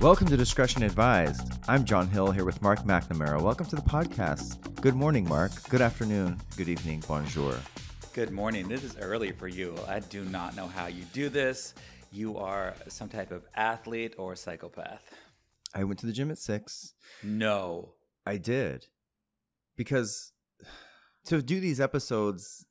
Welcome to Discretion Advised. I'm John Hill here with Marc MacNamara. Welcome to the podcast. Good morning, Marc. Good afternoon. Good evening. Bonjour. Good morning. This is early for you. I do not know how you do this. You are some type of athlete or psychopath. I went to the gym at six. No. I did. Because to do these episodes,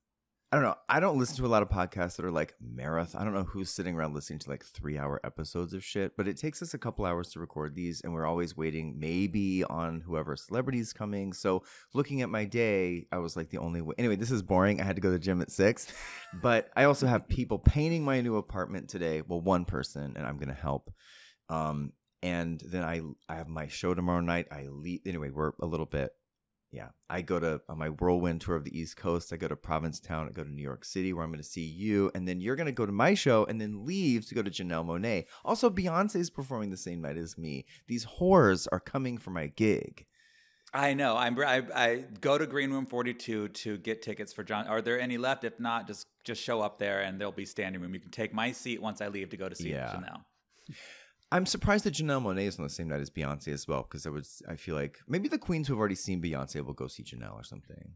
don't know. I don't listen to a lot of podcasts that are like marathon. I don't know who's sitting around listening to like three hour episodes of shit, but it takes us a couple hours to record these, and we're always waiting maybe on whoever celebrity's coming. So looking at my day, I was like the only way. Anyway, this is boring. I had to go to the gym at six, but I also have people painting my new apartment today. Well, one person, and I'm going to help. Um, and then I I have my show tomorrow night. I leave anyway. We're a little bit yeah, I go to on my whirlwind tour of the East Coast. I go to Provincetown. I go to New York City, where I'm going to see you, and then you're going to go to my show, and then leave to go to Janelle Monáe. Also, Beyonce is performing the same night as me. These whores are coming for my gig. I know. I'm. I, I go to Green Room 42 to get tickets for John. Are there any left? If not, just just show up there, and there'll be standing room. You can take my seat once I leave to go to see yeah. Janelle. I'm surprised that Janelle Monáe is on the same night as Beyonce as well, because I would I feel like maybe the queens who have already seen Beyonce will go see Janelle or something.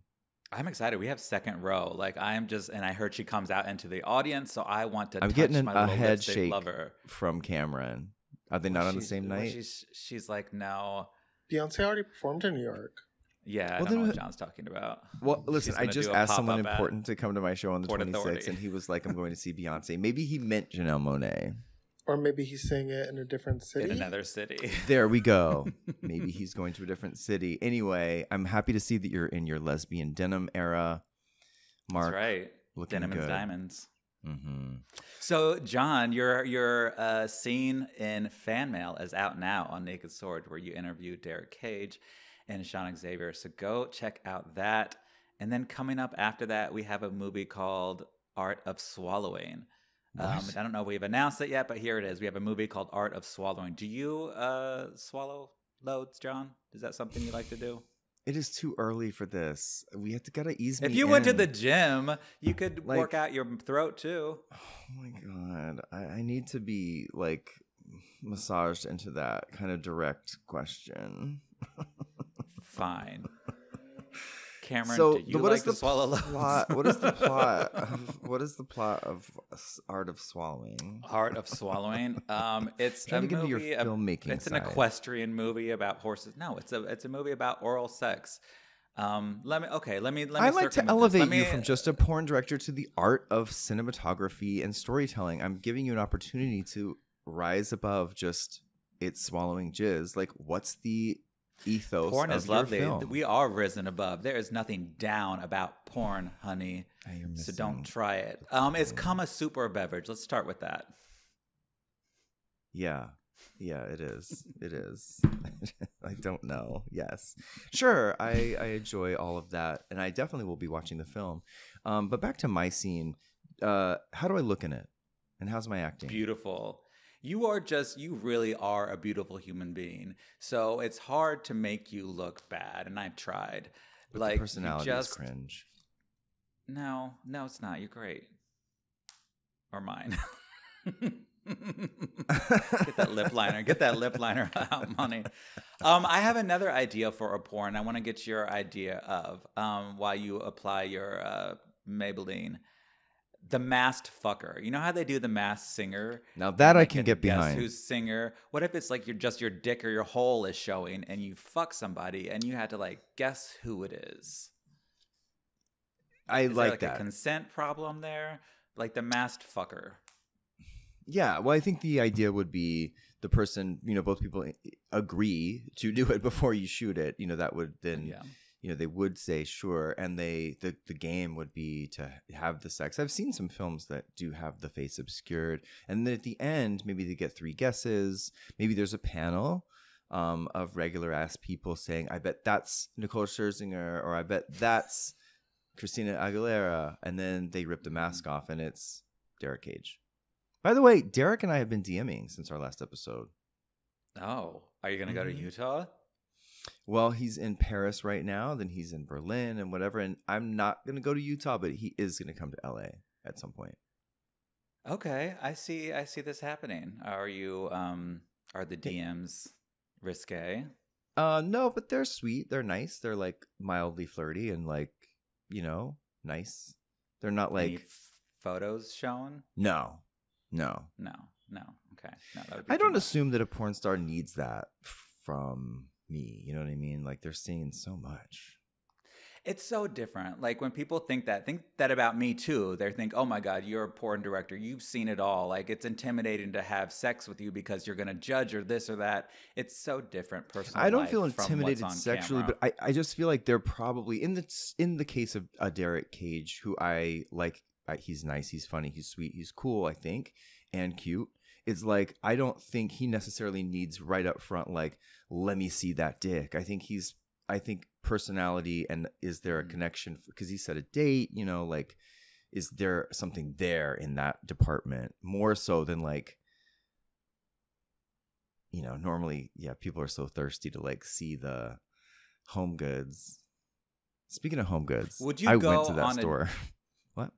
I'm excited. We have second row. Like I'm just, and I heard she comes out into the audience, so I want to. I'm getting an, a head shake lover. from Cameron. Are they not well, on the same night? She's she's like no. Beyonce already performed in New York. Yeah, I well, don't know what John's talking about. Well, listen, I just asked someone important to come to my show on the Port 26th, Authority. and he was like, "I'm going to see Beyonce." Maybe he meant Janelle Monáe. Or maybe he's saying it in a different city. In another city. there we go. Maybe he's going to a different city. Anyway, I'm happy to see that you're in your lesbian denim era. Marc, That's right. Looking denim good. and diamonds. Mm-hmm. So, John, your your uh, scene in fan mail is out now on NakedSword, where you interview Derek Cage and Sean Xavier. So go check out that. And then coming up after that, we have a movie called Art of Swallowing. Um, I don't know if we've announced it yet, but here it is. We have a movie called Art of Swallowing. Do you uh, swallow loads, John? Is that something you like to do? It is too early for this. We have to gotta ease If you in. went to the gym, you could like, work out your throat too. Oh my god, I, I need to be like massaged into that kind of direct question. Fine. Cameron, so do you what like is the to swallow plot? What is the plot? Of, what is the plot of Art of Swallowing? Art of Swallowing. Um, it's a movie. A, filmmaking it's side. an equestrian movie about horses. No, it's a it's a movie about oral sex. Um, let me okay. Let me. Let me I like to elevate me, you from just a porn director to the art of cinematography and storytelling. I'm giving you an opportunity to rise above just it swallowing jizz. Like, what's the ethos. Porn is lovely. Film. We are risen above. There is nothing down about porn, honey. So don't try it. Um, it's Kama Super beverage. Let's start with that. Yeah. Yeah, it is. It is. I don't know. Yes. Sure, I, I enjoy all of that. And I definitely will be watching the film. Um, but back to my scene. Uh, how do I look in it? And how's my acting? Beautiful you are just you really are a beautiful human being. So it's hard to make you look bad and i've tried. But like personality just, is cringe. No no it's not. You're great. Or mine. Get that lip liner get that lip liner out money um, i have another idea for a porn i want to get your idea of um, while you apply your uh, maybelline the masked fucker. You know how they do the masked singer? Now that I can get behind. Who's singer? What if it's like you're just your dick or your hole is showing and you fuck somebody and you had to like guess who it is? I is like, like that. A consent problem there, like the masked fucker. Yeah, well, I think the idea would be the person, you know, both people eh, agree to do it before you shoot it. You know, that would then yeah you know they would say sure and they the, the game would be to have the sex i've seen some films that do have the face obscured and then at the end maybe they get three guesses maybe there's a panel um, of regular ass people saying i bet that's nicole scherzinger or i bet that's christina aguilera and then they rip the mask off and it's derek cage by the way derek and i have been dming since our last episode oh are you gonna mm-hmm. go to mm-hmm. utah well, he's in Paris right now, then he's in Berlin and whatever. And I'm not going to go to Utah, but he is going to come to LA at some point. Okay, I see. I see this happening. Are you? um Are the DMs risque? Uh, no, but they're sweet. They're nice. They're like mildly flirty and like you know nice. They're not like Any photos shown? no, no. No, no. Okay, no. That would be I don't much. assume that a porn star needs that from me. You know what I mean? Like they're seeing so much. It's so different. Like when people think that, think that about me too. They think, "Oh my God, you're a porn director. You've seen it all. Like it's intimidating to have sex with you because you're going to judge or this or that." It's so different. Personal. I don't feel intimidated sexually, camera. but I, I just feel like they're probably in the in the case of a Derek Cage, who I like. I, he's nice, he's funny, he's sweet, he's cool. I think and cute. It's like I don't think he necessarily needs right up front like let me see that dick. I think he's I think personality and is there a Mhm. connection because he said a date, you know, like is there something there in that department more so than like you know, normally, yeah, people are so thirsty to like see the home goods. Speaking of home goods, Would you I go went to that on a- store. what?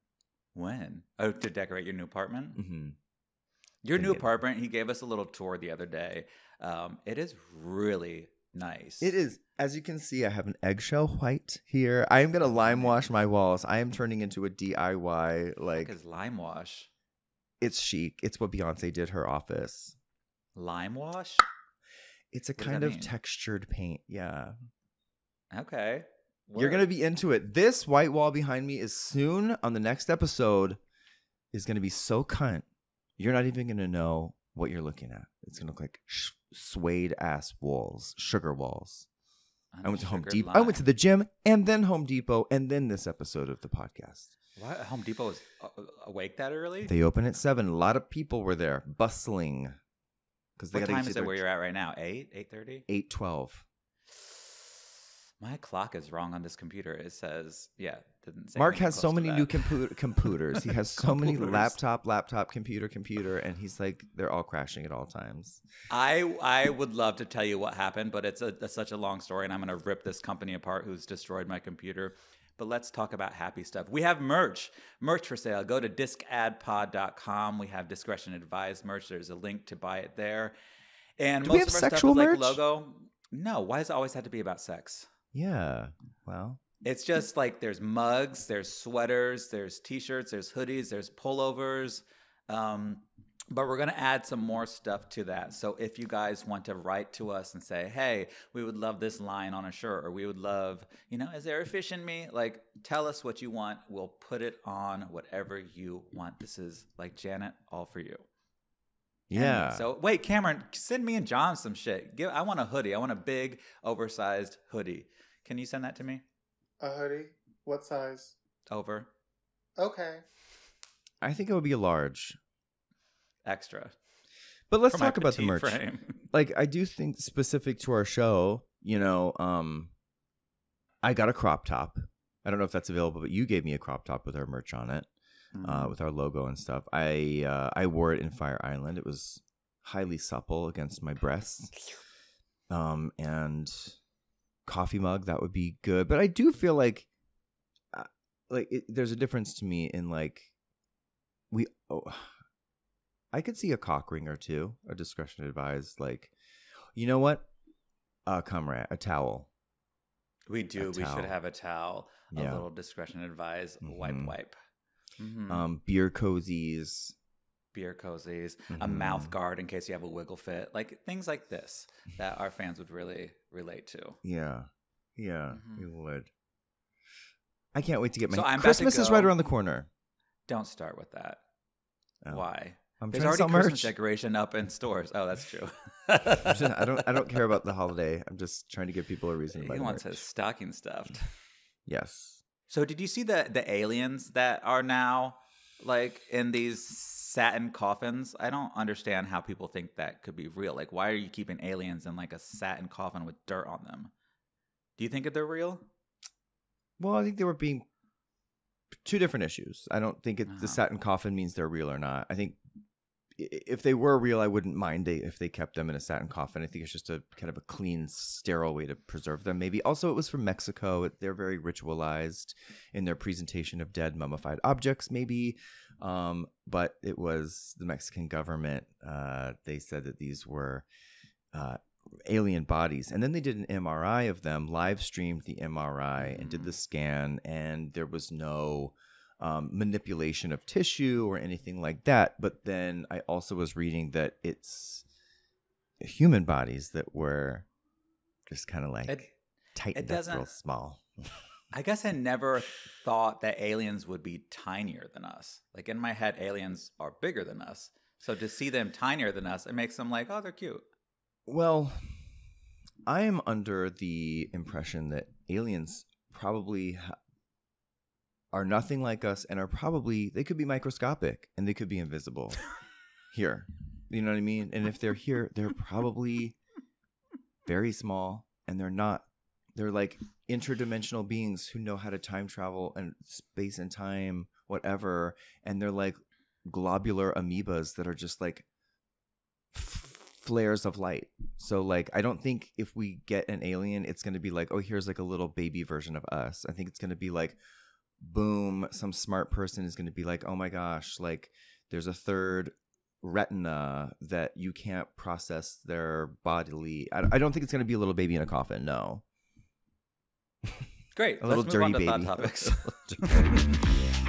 when oh to decorate your new apartment. hmm Your new apartment. He gave us a little tour the other day. Um, it is really nice. It is, as you can see, I have an eggshell white here. I am gonna lime wash my walls. I am turning into a DIY. like Like lime wash. it's chic. It's what Beyonce did her office. Lime wash. It's a does kind of mean? textured paint. Yeah. Okay. You're gonna be into it. This white wall behind me is soon on the next episode is gonna be so cunt. You're not even gonna know what you're looking at. It's gonna look like sh- suede ass walls, sugar walls. I went to Home Depot. I went to the gym and then Home Depot and then this episode of the podcast. What? Home Depot was uh, uh, awake that early. They open at seven. A lot of people were there, bustling. Because they what time is it where you're at right now? Eight, eight thirty. Eight twelve. My clock is wrong on this computer. It says, yeah, didn't say. Marc has so many new compu- computers. He has so many laptop, laptop, computer, computer, and he's like, they're all crashing at all times. I I would love to tell you what happened, but it's a, such a long story, and I'm going to rip this company apart who's destroyed my computer. But let's talk about happy stuff. We have merch, merch for sale. Go to discadpod.com. We have discretion advised merch. There's a link to buy it there. And Do most we have of our sexual stuff is merch? like logo. No, why does it always have to be about sex? Yeah. Well, It's just like there's mugs, there's sweaters, there's t-shirts, there's hoodies, there's pullovers. Um, but we're gonna add some more stuff to that. So if you guys want to write to us and say, "Hey, we would love this line on a shirt," or "We would love," you know, is there a fish in me? Like, tell us what you want. We'll put it on whatever you want. This is like Janet, all for you. And yeah. So wait, Cameron, send me and John some shit. Give. I want a hoodie. I want a big, oversized hoodie. Can you send that to me? A hoodie? What size? Over. Okay. I think it would be a large. extra. But let's for my talk about the petite merch. frame. Like, I do think specific to our show, you know, um, I got a crop top. I don't know if that's available, but you gave me a crop top with our merch on it. Mm-hmm. uh, with our logo and stuff. I uh, I wore it in Fire Island. It was highly supple against my breasts. Um, and coffee mug that would be good. But I do feel like, uh, like it, there's a difference to me in like we. Oh, I could see a cock ring or two, a discretion advised. Like, you know what? A comrade, a towel. we do. We towel. should have a towel. A Yeah. little discretion advised. Wipe, Mhm. wipe. Mhm. Um, beer cozies. Beer cozies. A mouth Mhm. guard in case you have a wiggle fit. Like things like this that our fans would really relate to. Yeah. Yeah, Mhm. you would. I can't wait to get my So I'm Christmas is right around the corner. Don't start with that. Oh. Why? I'm There's already Christmas merch. decoration up in stores. Oh, that's true. Just- I don't I don't care about the holiday. I'm just trying to give people a reason to buy He wants merch. his stocking stuffed. Yes. So did you see the the aliens that are now like in these satin coffins? I don't understand how people think that could be real. Like why are you keeping aliens in like a satin coffin with dirt on them? Do you think that they're real? Well, I think they were being two different issues. I don't think it, Oh. the ah. satin coffin means they're real or not. I think if they were real, I wouldn't mind they, if they kept them in a satin coffin. I think it's just a kind of a clean, sterile way to preserve them. Maybe also it was from Mexico. They're very ritualized in their presentation of dead mummified objects. Maybe Um, but it was the Mexican government. Uh, they said that these were uh, alien bodies, and then they did an MRI of them, live streamed the MRI, and did the scan, and there was no. Um, manipulation of tissue or anything like that. But then I also was reading that it's human bodies that were just kind of like It, tightened it up real small. I guess I never thought that aliens would be tinier than us. Like in my head, aliens are bigger than us. So to see them tinier than us, it makes them like, oh, they're cute. Well, I am under the impression that aliens probably are nothing like us and are probably they could be microscopic and they could be invisible here. You know what I mean? And if they're here, they're probably very small and they're not they're like interdimensional beings who know how to time travel and space and time whatever and they're like globular amoebas that are just like f- flares of light. So like I don't think if we get an alien it's going to be like oh here's like a little baby version of us. I think it's going to be like boom some smart person is going to be like oh my gosh like there's a third retina that you can't process their bodily I, I don't think it's going to be a little baby in a coffin no Great. a little dirty baby topics.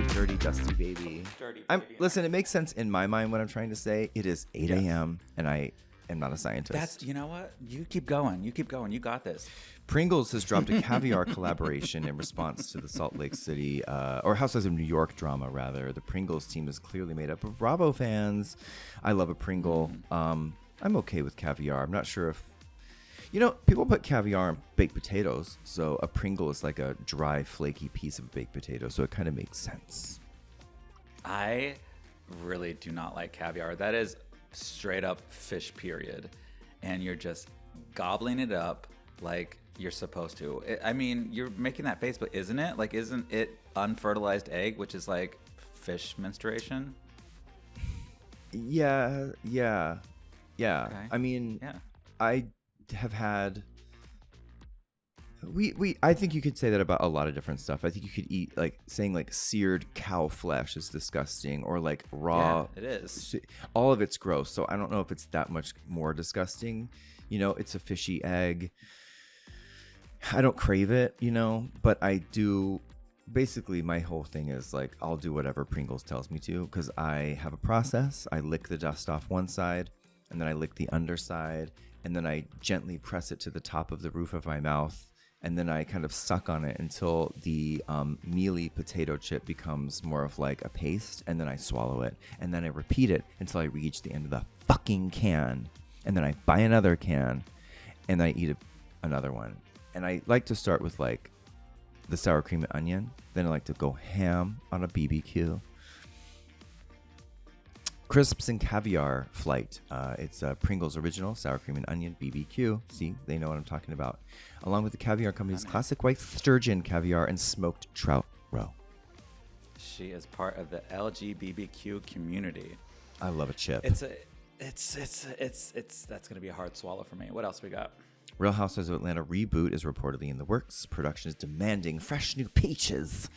dirty dusty baby dirty. I'm listen. It makes sense in my mind what I'm trying to say. It is 8 Yes. a.m. and I am not a scientist. That's you know what? You keep going. You keep going. You got this. Pringles has dropped a caviar collaboration in response to the Salt Lake City uh, or Housewives of New York drama. Rather, the Pringles team is clearly made up of Bravo fans. I love a Pringle. Um, I'm okay with caviar. I'm not sure if you know people put caviar in baked potatoes, so a Pringle is like a dry, flaky piece of baked potato. So it kind of makes sense. I really do not like caviar. That is straight up fish, period. And you're just gobbling it up like you're supposed to. I- I mean, you're making that face, but isn't it? Like, isn't it unfertilized egg, which is like fish menstruation? Yeah, yeah, yeah. Okay. I mean, Yeah. I have had. We, we I think you could say that about a lot of different stuff. I think you could eat like saying like seared cow flesh is disgusting or like raw Yeah, it is. all of it's gross. So I don't know if it's that much more disgusting. You know, it's a fishy egg. I don't crave it, you know, but I do basically my whole thing is like I'll do whatever Pringles tells me to because I have a process. I lick the dust off one side and then I lick the underside and then I gently press it to the top of the roof of my mouth and then I kind of suck on it until the um, mealy potato chip becomes more of like a paste and then I swallow it and then I repeat it until I reach the end of the fucking can and then I buy another can and I eat a, another one. And I like to start with like the sour cream and onion. Then I like to go ham on a BBQ. Crisps and caviar flight. Uh, it's a Pringles original sour cream and onion BBQ. See, they know what I'm talking about. Along with the caviar company's classic white sturgeon caviar and smoked trout roe. She is part of the LGBTQ community. I love a chip. It's a, it's, it's, it's, it's, that's going to be a hard swallow for me. What else we got? Real Housewives of Atlanta reboot is reportedly in the works. Production is demanding fresh new peaches.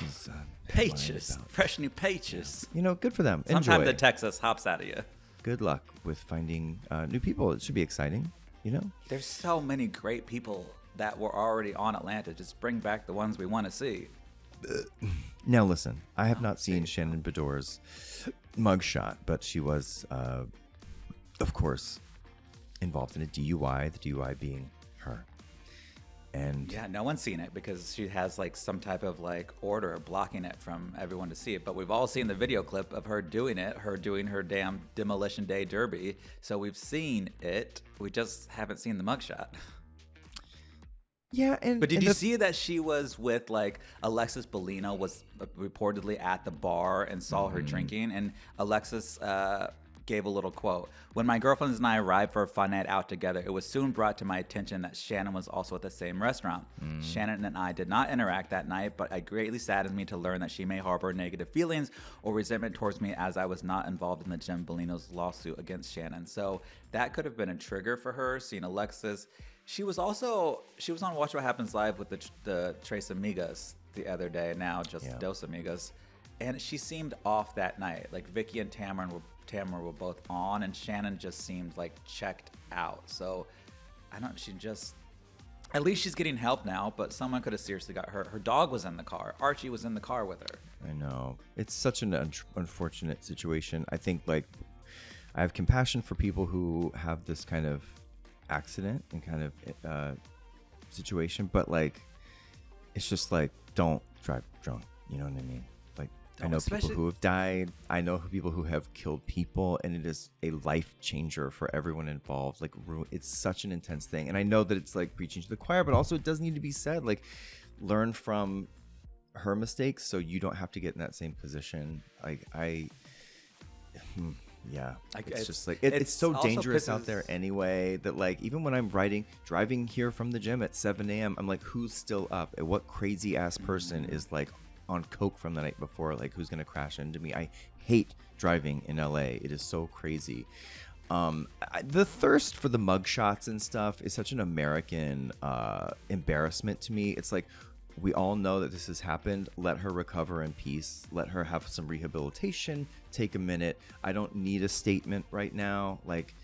Uh, headline Fresh new peaches. You know, good for them. Sometimes Enjoy. the Texas hops out of you. good luck with finding uh, new people. It should be exciting, you know? There's so many great people that were already on Atlanta. Just bring back the ones we want to see. Now, listen, I have not seen Shannon Beador's mugshot, but she was, uh, of course, involved in a DUI, the DUI being. And Yeah, no one's seen it because she has like some type of like order blocking it from everyone to see it. But we've all seen the video clip of her doing it, her doing her damn demolition day derby. So we've seen it. We just haven't seen the mugshot. yeah, and But did and you the- see that she was with like Alexis Bellino was reportedly at the bar and saw Mm-hmm. her drinking, and Alexis uh, gave a little quote: "When my girlfriends and I arrived for a fun night out together, it was soon brought to my attention that Shannon was also at the same restaurant. Mm. Shannon and I did not interact that night, but it greatly saddens me to learn that she may harbor negative feelings or resentment towards me as I was not involved in the Jim Bellino's lawsuit against Shannon. So that could have been a trigger for her seeing Alexis." She was also she was on Watch What Happens Live with the the Tres Amigas the other day. Now just Yeah. Dos Amigas, and she seemed off that night. Like Vicki and Tamara were Tamara were both on, and Shannon just seemed like checked out. So I don't. She just. At least she's getting help now, but someone could have seriously got hurt. Her dog was in the car. Archie was in the car with her. I know. It's such an un- unfortunate situation. I think like I have compassion for people who have this kind of accident and kind of uh, situation, but like it's just like don't drive drunk. You know what I mean? I know people who have died. I know people who have killed people, and it is a life changer for everyone involved. Like it's such an intense thing, and I know that it's like preaching to the choir, but also it does need to be said. Like learn from her mistakes, so you don't have to get in that same position. Like I. Hmm, yeah, it's, it's, just like it, it's, it's, so dangerous pisses... out there anyway that like even when I'm riding, driving here from the gym at 7 a.m., I'm like, who's still up? And what crazy ass person mm-hmm. is like on coke from the night before? Like who's gonna crash into me? I hate driving in LA. It is so crazy. Um, the thirst for the mugshots and stuff is such an American uh, embarrassment to me. It's like we all know that this has happened. Let her recover in peace. Let her have some rehabilitation. Take a minute. I don't need a statement right now. Like,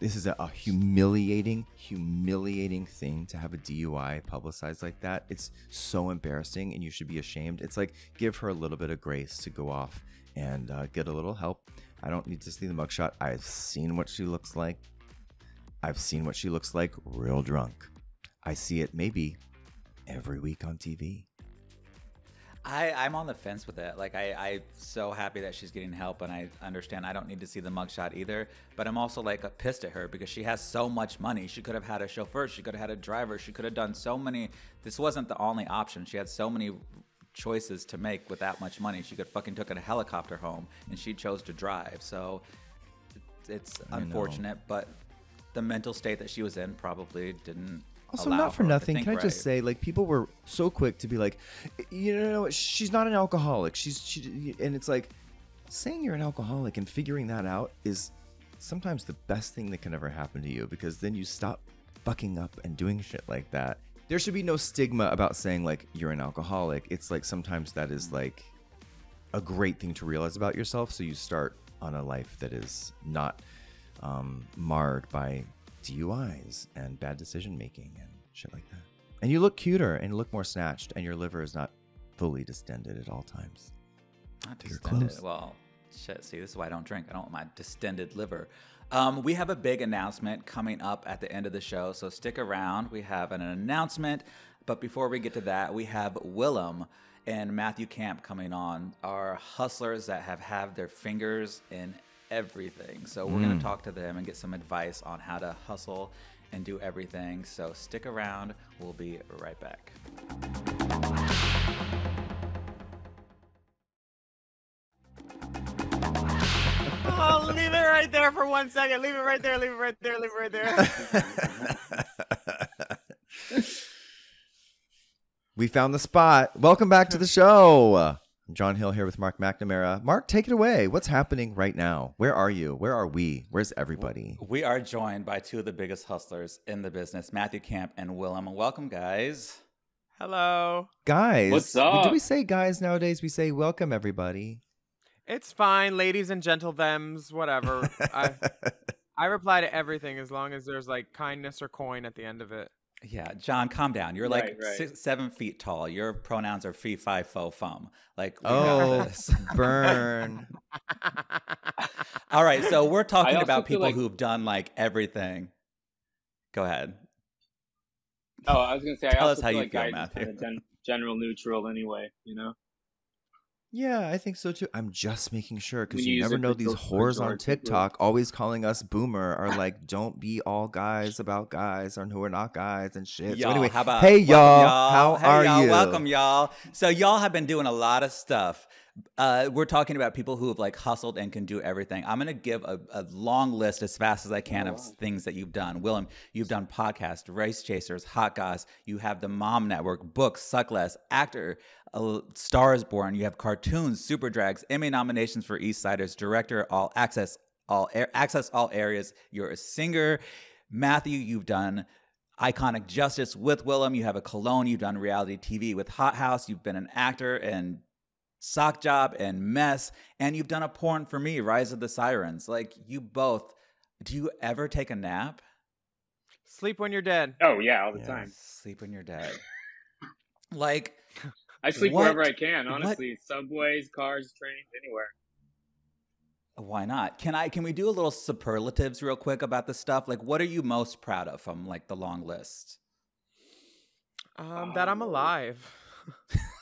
this is a, a, humiliating, humiliating thing to have a DUI publicized like that. It's so embarrassing and you should be ashamed. It's like, give her a little bit of grace to go off and uh, get a little help. I don't need to see the mugshot. I've seen what she looks like. I've seen what she looks like real drunk. I see it maybe every week on TV. I, I'm on the fence with it. Like I, I'm so happy that she's getting help, and I understand I don't need to see the mugshot either. But I'm also like pissed at her because she has so much money. She could have had a chauffeur. She could have had a driver. She could have done so many. This wasn't the only option. She had so many choices to make with that much money. She could fucking took a helicopter home, and she chose to drive. So it's unfortunate, but the mental state that she was in probably didn't also, not for nothing. Can I just say, like, people were so quick to be like, you know, she's not an alcoholic. She's she, and it's like saying you're an alcoholic and figuring that out is sometimes the best thing that can ever happen to you because then you stop fucking up and doing shit like that. There should be no stigma about saying like you're an alcoholic. It's like sometimes that is like a great thing to realize about yourself. So you start on a life that is not um, marred by DUIs and bad decision making and shit like that. And you look cuter and look more snatched, and your liver is not fully distended at all times. Not distended. Well, shit. See, this is why I don't drink. I don't want my distended liver. Um, we have a big announcement coming up at the end of the show, so stick around. We have an announcement, but before we get to that, we have Willam and Matthew Camp coming on, our hustlers that have had their fingers in everything. So we're mm. going to talk to them and get some advice on how to hustle and do everything. So stick around. We'll be right back. oh, leave it right there for one second. Leave it right there. Leave it right there. Leave it right there. we found the spot. Welcome back to the show. John Hill here with Marc MacNamara. Marc, take it away. What's happening right now? Where are you? Where are we? Where's everybody? We are joined by two of the biggest hustlers in the business, Matthew Camp and Willam. Welcome, guys. Hello. Guys. What's up? Do we say guys nowadays? We say welcome, everybody. It's fine, ladies and gentle thems, whatever. I, I reply to everything as long as there's like kindness or coin at the end of it. Yeah, John, calm down. You're like right, right. Six, seven feet tall. Your pronouns are fee, fi, fo, fum. Like, oh, burn. All right, so we're talking about people like... who've done like everything. Go ahead. Oh, I was gonna say. Tell I also us how feel you like feel, Matthew. Kind of gen- general neutral, anyway. You know. Yeah, I think so too. I'm just making sure because you never know these whores on TikTok always calling us boomer are like, don't be all guys about guys or who are not guys and shit. Y'all, so anyway, how about hey y'all, y'all. how hey, are y'all. you? Welcome y'all. So y'all have been doing a lot of stuff. Uh, we're talking about people who have like hustled and can do everything. I'm gonna give a, a long list as fast as I can oh, of things that you've done. Willam, you've done podcast, Race Chasers, Hot Goss. You have the Mom Network, books, Suck Less, actor, uh, Stars Born. You have cartoons, Super Drags, Emmy nominations for East Siders, director, all access, all air, access all areas. You're a singer, Matthew. You've done iconic justice with Willam. You have a cologne. You've done reality TV with Hot Haus. You've been an actor and Sock Job and Mess, and you've done a porn for me, Rise of the Sirens. Like you both, do you ever take a nap? Sleep when you're dead. Oh yeah, all the yeah, time. Sleep when you're dead. like I sleep what, wherever I can. Honestly, what? subways, cars, trains, anywhere. Why not? Can I? Can we do a little superlatives real quick about the stuff? Like, what are you most proud of from like the long list? Um, that I'm alive.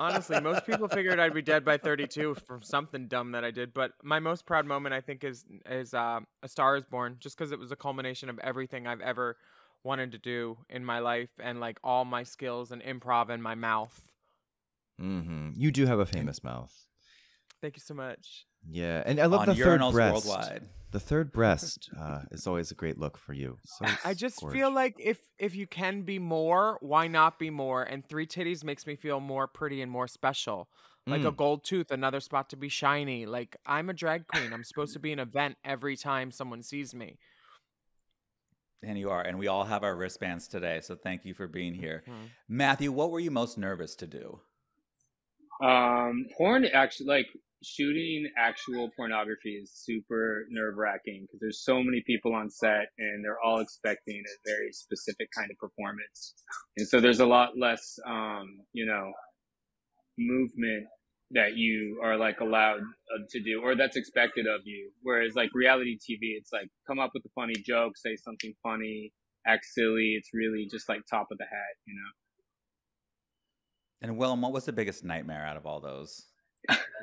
Honestly, most people figured I'd be dead by 32 from something dumb that I did. But my most proud moment, I think, is is uh, A Star Is Born, just because it was a culmination of everything I've ever wanted to do in my life and like all my skills and improv in my mouth. Mm-hmm. You do have a famous mouth. Thank you so much. Yeah, and I love On the third breast. Worldwide. The third breast uh, is always a great look for you. So I just gorgeous. feel like if if you can be more, why not be more? And three titties makes me feel more pretty and more special. Like mm. a gold tooth, another spot to be shiny. Like I'm a drag queen. I'm supposed to be an event every time someone sees me. And you are, and we all have our wristbands today. So thank you for being here, mm-hmm. Matthew. What were you most nervous to do? Um, porn actually, like shooting actual pornography is super nerve wracking because there's so many people on set and they're all expecting a very specific kind of performance. And so there's a lot less, um, you know, movement that you are like allowed uh, to do or that's expected of you. Whereas like reality TV, it's like come up with a funny joke, say something funny, act silly. It's really just like top of the hat, you know? And Willam, what was the biggest nightmare out of all those?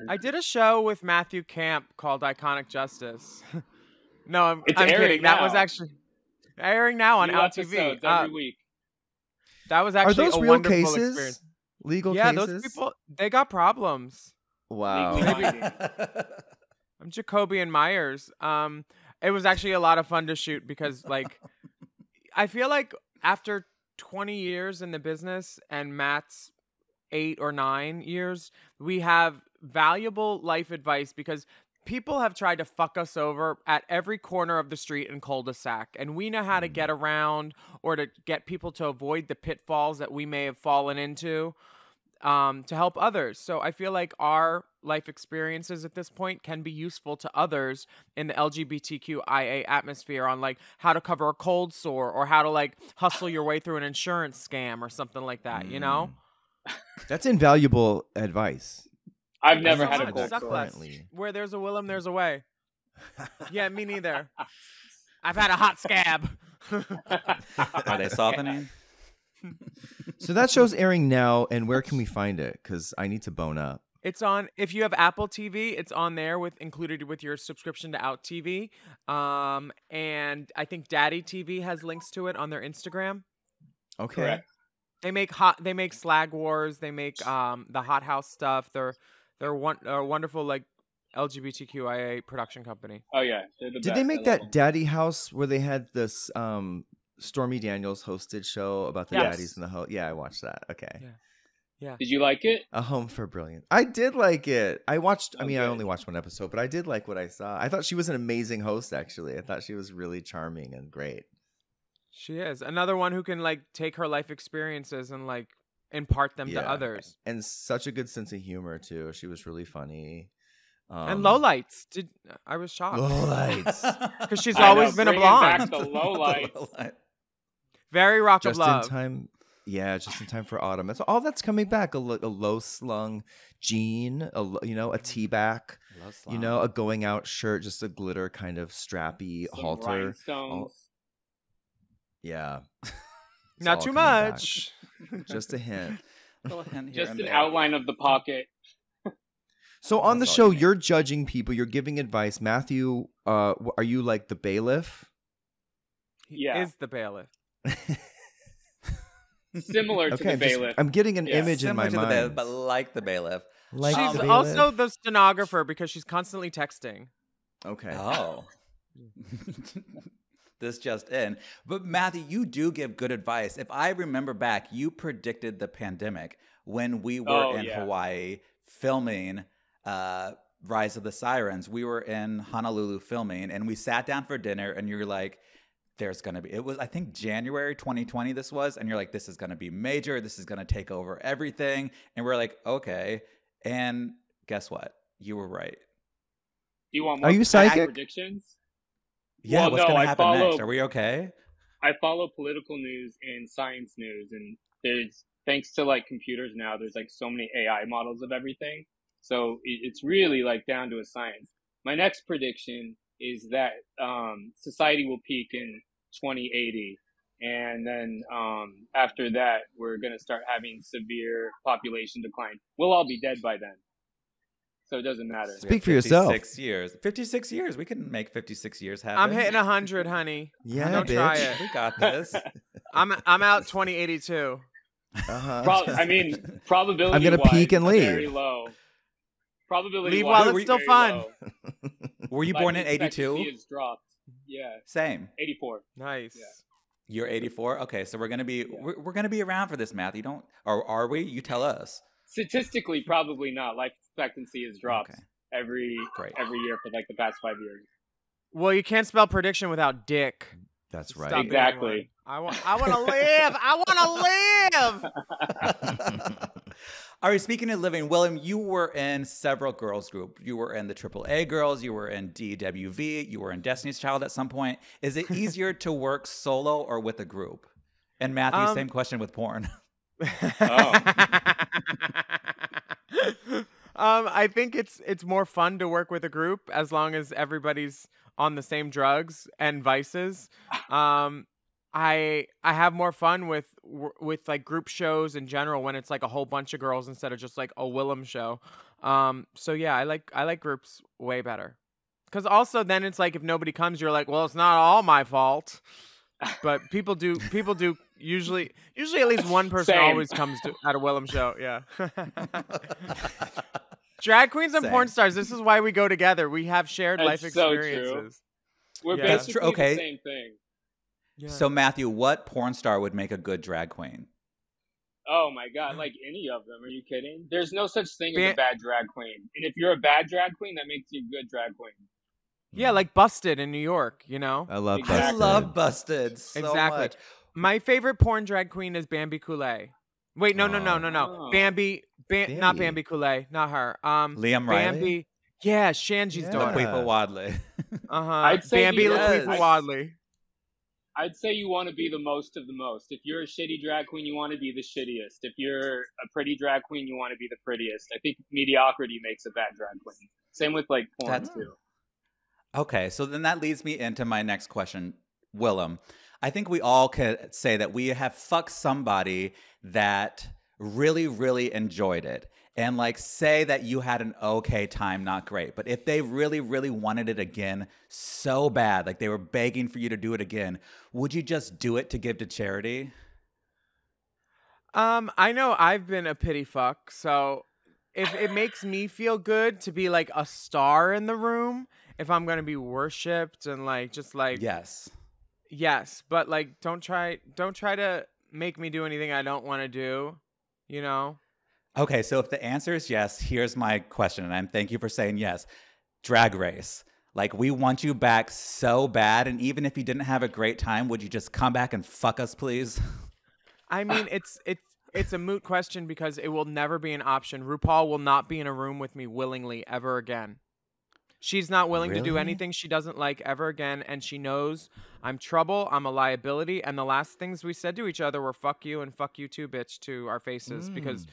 I did a show with Matthew Camp called Iconic Justice. no, I'm, I'm kidding. Now. That was actually airing now on Out TV every uh, week. That was actually Are those a real wonderful cases? experience. Legal yeah, cases? those people they got problems. Wow. I'm Jacoby and Meyers. Um, it was actually a lot of fun to shoot because like I feel like after 20 years in the business and Matt's eight or nine years, we have valuable life advice because people have tried to fuck us over at every corner of the street and cul-de-sac and we know how to get mm. around or to get people to avoid the pitfalls that we may have fallen into um, to help others so i feel like our life experiences at this point can be useful to others in the lgbtqia atmosphere on like how to cover a cold sore or how to like hustle your way through an insurance scam or something like that you know mm. that's invaluable advice I've never had a cold currently. Where there's a Willam, there's a way. yeah, me neither. I've had a hot scab. Are they softening? so that show's airing now, and where can we find it? Because I need to bone up. It's on if you have Apple TV, it's on there with included with your subscription to Out TV. Um, and I think Daddy TV has links to it on their Instagram. Okay. Correct. They make hot. They make Slag Wars. They make um the Hot Haus stuff. They're they're one a wonderful like LGBTQIA production company. Oh yeah, the did they make that them. Daddy House where they had this um Stormy Daniels hosted show about the yes. daddies in the house? Yeah, I watched that. Okay. Yeah. Yeah. Did you like it? A Home for Brilliant. I did like it. I watched. I mean, I only watched one episode, but I did like what I saw. I thought she was an amazing host. Actually, I thought she was really charming and great. She is another one who can like take her life experiences and like impart them yeah. to others. And such a good sense of humor too. She was really funny. Um, and lowlights. Did I was shocked. Lowlights. Because she's always been a blonde. Back the lowlights. Very rock just of love. in time. Yeah, just in time for autumn. That's all that's coming back. A, a low slung jean, a you know, a tee back, you know, a going out shirt, just a glitter kind of strappy Some halter. All, yeah. Not too much. Just a hint. a hint Just an there. outline of the pocket. So on That's the show, you are judging people. You're giving advice. Matthew, uh, are you like the bailiff? He yeah. is the bailiff. Similar okay, to the bailiff. I'm getting an yeah. image Similar in my mind, bailiff, but like the bailiff. Like she's the also the stenographer because she's constantly texting. Okay. Oh. this just in. But Matthew, you do give good advice. If I remember back, you predicted the pandemic when we were oh, in yeah. Hawaii filming uh, Rise of the Sirens. We were in Honolulu filming, and we sat down for dinner, and you're like, there's going to be it was i think january 2020 this was and you're like this is going to be major this is going to take over everything and we're like okay And guess what? You were right. Do you want more Are you psychic? predictions? Yeah, Well, what's no, gonna happen follow- next? Are we okay? I follow political news and science news, and there's thanks to like computers now, there's like so many AI models of everything. So it's really like down to a science. My next prediction is that um, society will peak in 2080, and then um, after that, we're gonna start having severe population decline. We'll all be dead by then, so it doesn't matter. Speak for yourself. Six years. Fifty-six years. We can make fifty-six years happen. I'm hitting hundred, honey. Yeah, Don't bitch. try it. We got this. I'm I'm out 2082. Uh-huh. Prob- I mean, probability. I'm gonna peak and leave. Very low. Probability Leave wise, while it's still fun. Were you born in expectancy '82? Has dropped. Yeah, Same. 84. Nice. Yeah. You're 84. Okay, so we're gonna be we're, we're gonna be around for this math. You don't, or are we? You tell us. Statistically, probably not. Life expectancy has dropped Okay. every Great. every year for like the past five years. Well, you can't spell prediction without dick. That's right. being Exactly. I want I want to live. I want to live. All right, speaking of living, Willam, you were in several girls group. You were in the AAA girls, you were in DWV, you were in Destiny's Child at some point. Is it easier to work solo or with a group? And Matthew, Um, same question with porn. Um, I think it's it's more fun to work with a group as long as everybody's on the same drugs and vices. Um, I I have more fun with with like group shows in general when it's like a whole bunch of girls instead of just like a Willam show. Um, so yeah, I like I like groups way better. Cause also then it's like if nobody comes, you're like, well, it's not all my fault. But people do people do usually usually at least one person Same. always comes to at a Willam show. Yeah. Drag queens and porn stars. This is why we go together. We have shared life That's so true. experiences. We're Yeah. That's true. Okay. the same thing. Yeah. So, Matthew, what porn star would make a good drag queen? Oh my god, like any of them. Are you kidding? There's no such thing as a bad drag queen. And if you're a bad drag queen, that makes you a good drag queen. Yeah, like Busted in New York. You know. I love Exactly. I love Busted so Exactly. much. My favorite porn drag queen is Bambi Coulee. Wait, no, no, no, no, no. Oh. Bambi, Bam, not Bambi. Bambi Coulee, not her. Um, Liam Riley? Bambi. Yeah, Shanji's Yeah. daughter. Laquifa Wadley. Uh huh. I'd say Bambi you- Laquifa Wadley. I'd say you want to be the most of the most. If you're a shitty drag queen, you want to be the shittiest. If you're a pretty drag queen, you want to be the prettiest. I think mediocrity makes a bad drag queen. Same with like porn That's- too. Okay, so then that leads me into my next question, Willam. I think we all could say that we have fucked somebody that really, really enjoyed it. And like say that you had an okay time, not great. But if they really, really wanted it again so bad, like they were begging for you to do it again, would you just do it to give to charity? Um, I know I've been a pity fuck, so if it makes me feel good to be like a star in the room, if I'm gonna be worshipped and like just like Yes. yes, but like don't try don't try to make me do anything I don't want to do, you know. Okay, so if the answer is yes, here's my question, and I'm thank you for saying yes. Drag race. Like we want you back so bad, and even if you didn't have a great time, would you just come back and fuck us, please? I mean, it's it's it's a moot question because it will never be an option. RuPaul will not be in a room with me willingly ever again. She's not willing to do anything she doesn't like ever again, and she knows I'm trouble, I'm a liability, and the last things we said to each other were "fuck you" and "fuck you too, bitch" to our faces because Mm.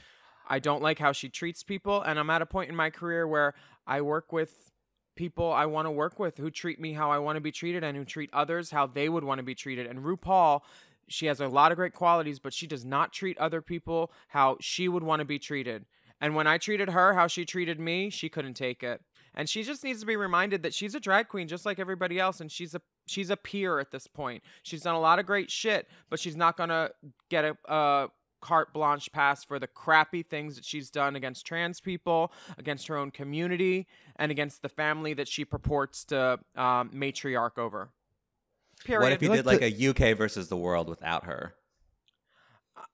I don't like how she treats people, and I'm at a point in my career where I work with people I want to work with who treat me how I want to be treated and who treat others how they would want to be treated. And RuPaul, she has a lot of great qualities, but she does not treat other people how she would want to be treated. And when I treated her how she treated me, she couldn't take it. And she just needs to be reminded that she's a drag queen just like everybody else and she's a she's a peer at this point. She's done a lot of great shit, but she's not going to get a uh carte blanche pass for the crappy things that she's done against trans people, against her own community, and against the family that she purports to um, matriarch over. Period. What if you did like a UK versus the world without her?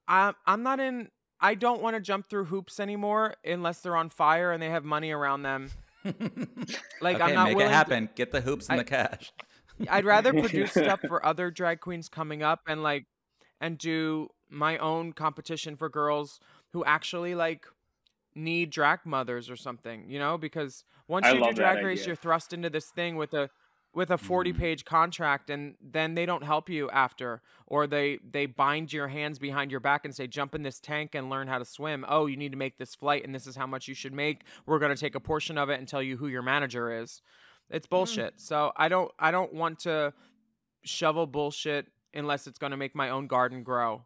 I, I'm not in. I don't want to jump through hoops anymore unless they're on fire and they have money around them. Like okay, I'm not make willing. it to- happen. Get the hoops and I- the cash. I'd rather produce stuff for other drag queens coming up and like and do my own competition for girls who actually like need drag mothers or something, you know, because once I you do drag race, idea. you're thrust into this thing with a with a 40 Mhm. page contract and then they don't help you after or they they bind your hands behind your back and say jump in this tank and learn how to swim. Oh you need to make this flight and this is how much you should make. We're going to take a portion of it and tell you who your manager is. It's bullshit. So i don't i don't want to shovel bullshit unless it's going to make my own garden grow.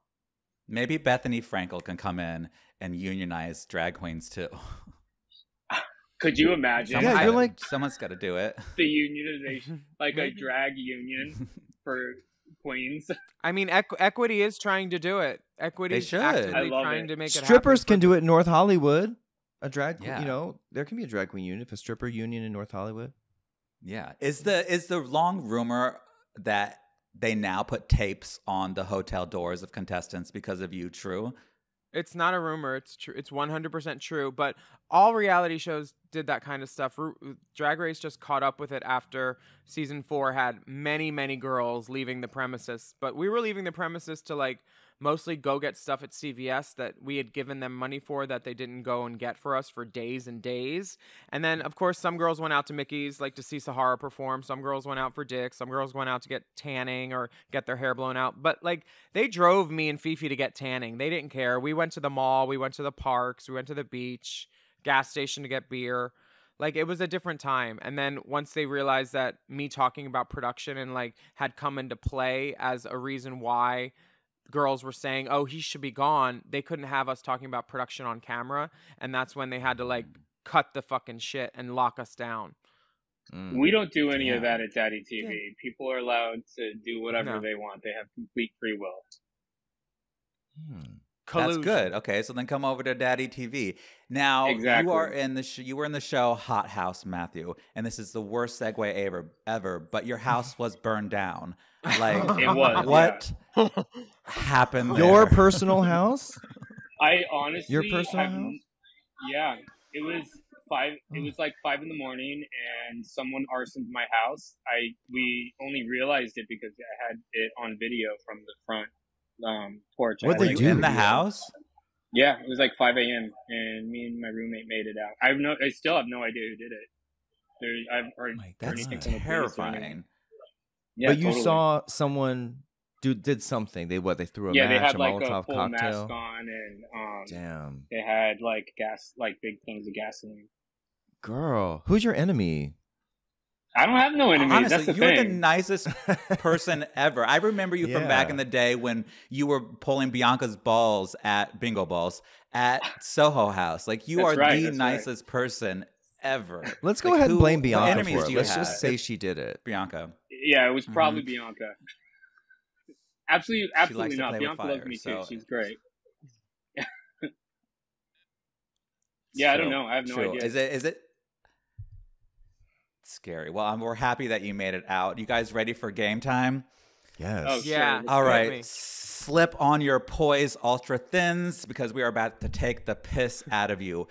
Maybe Bethenny Frankel can come in and unionize drag queens too. Could you imagine Yeah, Someone's you're like- someone's got to do it. the unionization, like a drag union for queens? i mean equ- equity is trying to do it equity is should. actively I love trying it. to make it Strippers happen can do it in North Hollywood. A drag, Yeah. you know, there can be a drag queen union, if a stripper union in North Hollywood. Yeah. Is the is the long rumor that they now put tapes on the hotel doors of contestants because of you true? It's not a rumor. It's true. It's 100% true. But all reality shows did that kind of stuff. Ru- uh, Drag Race just caught up with it after season four had many, many girls leaving the premises. But we were leaving the premises to like mostly go get stuff at CVS that we had given them money for that they didn't go and get for us for days and days. And then, of course, some girls went out to Mickey's like to see Sahara perform. Some girls went out for Dick. Some girls went out to get tanning or get their hair blown out. But like they drove me and Phi Phi to get tanning. They didn't care. We went to the mall. We went to the parks. We went to the beach, gas station to get beer. Like it was a different time. And then once they realized that me talking about production and like had come into play as a reason why girls were saying, "Oh, he should be gone." They couldn't have us talking about production on camera, and that's when they had to like cut the fucking shit and lock us down. Mm. We don't do any of that at Daddy TV. People are allowed to do whatever No. they want. They have complete free will. Hmm. That's good. Okay, so then come over to Daddy TV. Now you are in the sh- you were in the show Hot Haus, Matthew, and this is the worst segue ever ever. But your house was burned down. Like It was, what happened? Your there? personal house? I honestly, Your personal have- house? Yeah, it was five. It was like five in the morning, and someone arsoned my house. I we only realized it because I had it on video from the front um, porch. What'd they like, you do? in the house? Yeah, it was like five a.m. and me and my roommate made it out. I have no. I still have no idea who did it. There, I've heard Like, heard that's anything from the police or anything. terrifying. Yeah, but you totally. saw someone do did something. They what? They threw a Yeah, they match, had a like a Molotov full cocktail. mask on, and um, Damn, they had like gas, like big things of gasoline. girl, who's your enemy? I don't have no enemies. Honestly, That's the you're the nicest person ever. I remember you from back in the day when you were pulling Bianca's balls at bingo balls at Soho House. Like you That's are right, the that's right. nicest person ever. Let's go Like, ahead and blame what Bianca enemies for it. do you Let's have? just say she did it. Bianca. Yeah, it was probably Mhm. Bianca. Absolutely, absolutely not. play with Bianca loves me so- too. She's great. Yeah, I don't know. I have no true. idea. Is it? Is it? Scary. Well, I'm, we're happy that you made it out. You guys ready for game time? Yes. Oh, Yeah. sure. All Hit right. me. Slip on your poise ultra thins because we are about to take the piss out of you.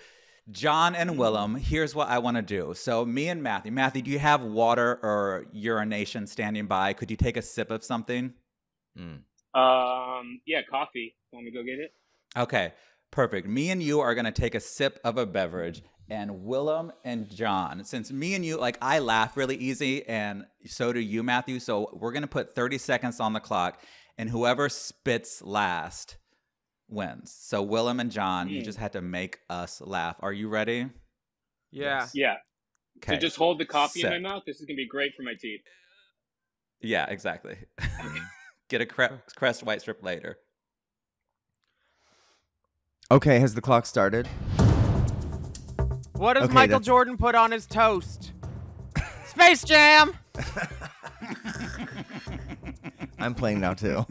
John and Willam, here's what I want to do. So, me and Matthew. Matthew, do you have water or urination standing by? Could you take a sip of something? Mm. Um, yeah, coffee. Want me to go get it? Okay, perfect. Me and you are going to take a sip of a beverage. And Willam and John, since me and you, like, I laugh really easy, and so do you, Matthew. So, we're going to put 30 seconds on the clock, and whoever spits last wins. So, Willam and John, you Mm. just had to make us laugh. Are you ready? Yeah. Yeah. Okay. So just hold the coffee in my mouth. This is gonna be great for my teeth. Yeah, exactly. Get a cre- Crest White Strip later. Okay, has the clock started? What does Okay, Michael that's- Jordan put on his toast? Space Jam. I'm playing now too.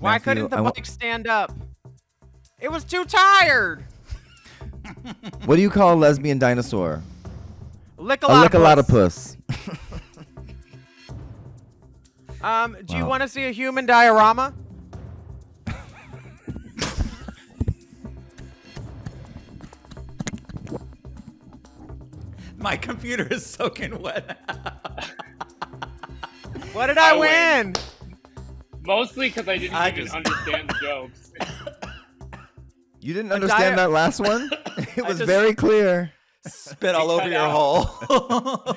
Why Matthew, couldn't the I bike stand up? It was too tired. what do you call a lesbian dinosaur? Lick a A lot lick a of lot of puss. puss. Um, do you want to see a human diorama? My computer is soaking wet. What did I, I win. win? Mostly because I didn't I even just- understand the jokes. You didn't understand dia- that last one? It was very clear. Spit all over your out. hole.